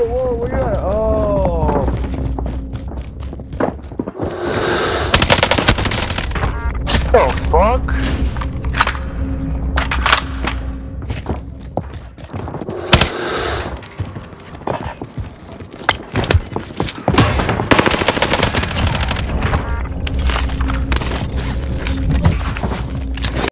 the wall. Where you at? Oh. The fuck?